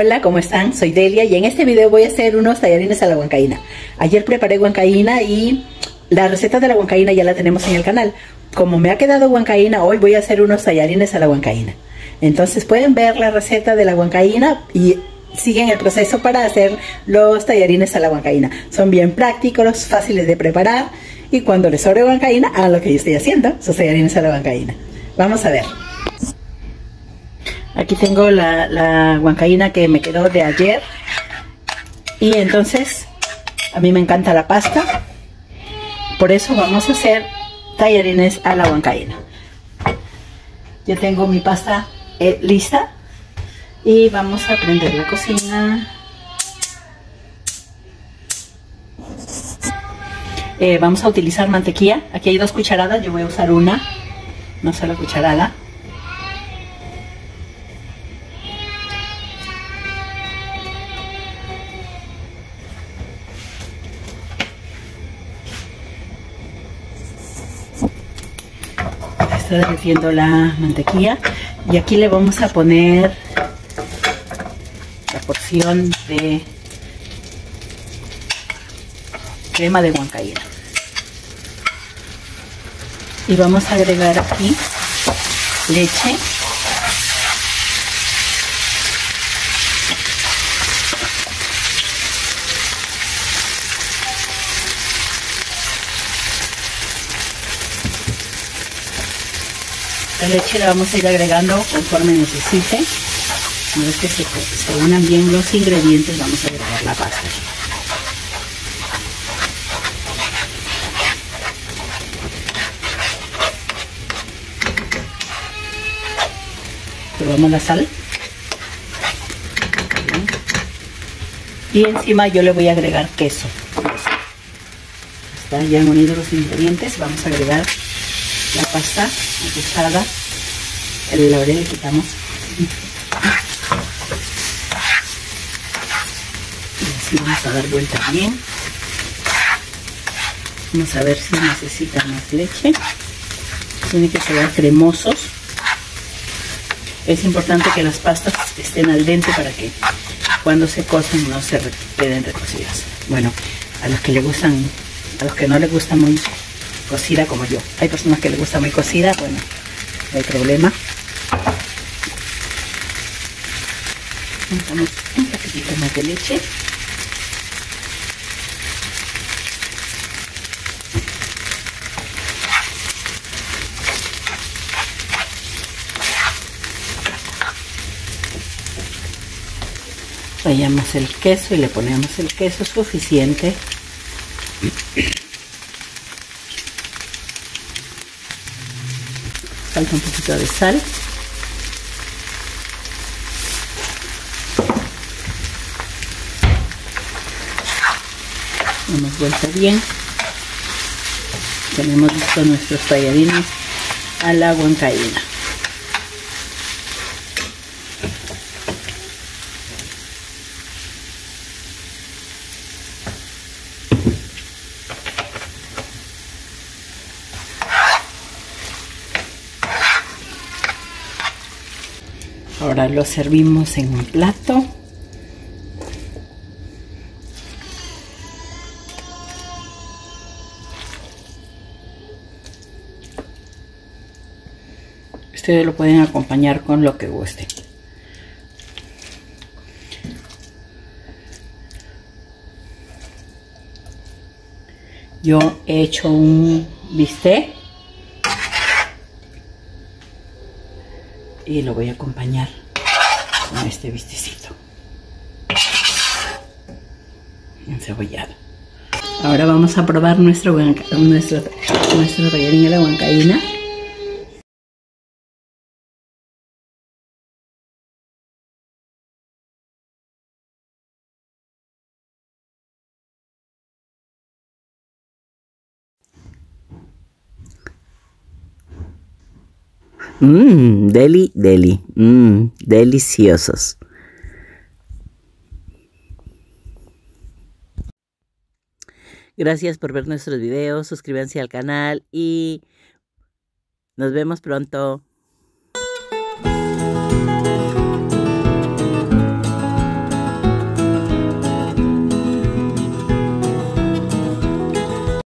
Hola, ¿cómo están? Soy Delia y en este video voy a hacer unos tallarines a la huancaína. Ayer preparé huancaína y la receta de la huancaína ya la tenemos en el canal. Como me ha quedado huancaína, hoy voy a hacer unos tallarines a la huancaína. Entonces pueden ver la receta de la huancaína y siguen el proceso para hacer los tallarines a la huancaína. Son bien prácticos, fáciles de preparar y cuando les sobre huancaína, hagan lo que yo estoy haciendo, sus tallarines a la huancaína. Vamos a ver. Aquí tengo la, la huancaína que me quedó de ayer. Y entonces, a mí me encanta la pasta. Por eso vamos a hacer tallarines a la huancaína. Ya tengo mi pasta eh, lista. Y vamos a prender la cocina. Eh, vamos a utilizar mantequilla. Aquí hay dos cucharadas, yo voy a usar una, no sé la cucharada. Está derritiendo la mantequilla. Y aquí le vamos a poner la porción de crema de huancaína. Y vamos a agregar aquí leche la leche la vamos a ir agregando conforme necesite. Una vez que se, unan bien los ingredientes vamos a agregar la pasta. Probamos la sal. Y encima yo le voy a agregar queso. Están ya unidos los ingredientes vamos a agregar la pasta ajustada el laurel le quitamos. Y así vamos a dar vuelta bien. Vamos a ver si necesita más leche. Tiene que quedar cremosos. Es importante que las pastas estén al dente para que cuando se cocen no se queden recocidas. Bueno, a los que le gustan, a los que no les gusta muy cocida como yo. Hay personas que les gusta muy cocida, bueno, no hay problema. Un poquitito más de leche. rayamos el queso y le ponemos el queso suficiente falta un poquito de sal. Damos vuelta bien. Tenemos listo nuestros tallarines a la huancaína Ahora lo servimos en un plato. Ustedes lo pueden acompañar con lo que guste. Yo he hecho un bistec y lo voy a acompañar con este vistecito encebollado. Ahora vamos a probar nuestro, nuestro, nuestro tallarín de la huancaína. Mmm, deli, deli. Mmm, deliciosos. Gracias por ver nuestros videos, suscríbanse al canal y nos vemos pronto.